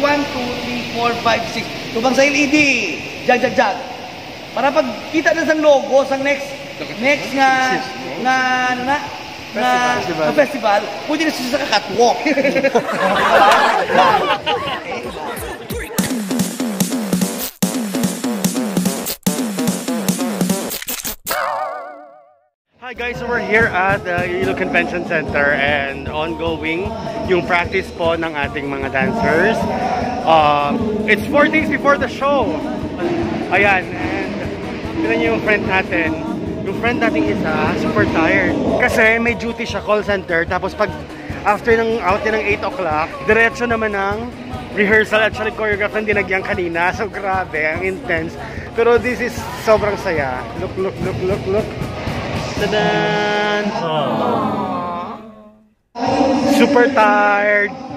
1, 2, 3, 4, 5, 6. Tubang sa LED. Jag, jag, jag. Para pag kita na sa logo sa next next nga nga ano na nga Festival. nga festival, pwede na siya sa catwalk. Hi guys, so we're here at the Iloilo Convention Center and ongoing yung practice po ng ating mga dancers. Um, it's four days before the show. Ayan, and tinan niyo yung friend natin. Yung friend natin isa, super tired. Kasi may duty siya, call center. Tapos pag after ng out niya ng 8 o'clock, diretso naman ng rehearsal at siya nag-choreograph ng dinagyan kanina. So grabe, ang intense. Pero this is sobrang saya. Look, look, look, look, look. Tadan! Super tired.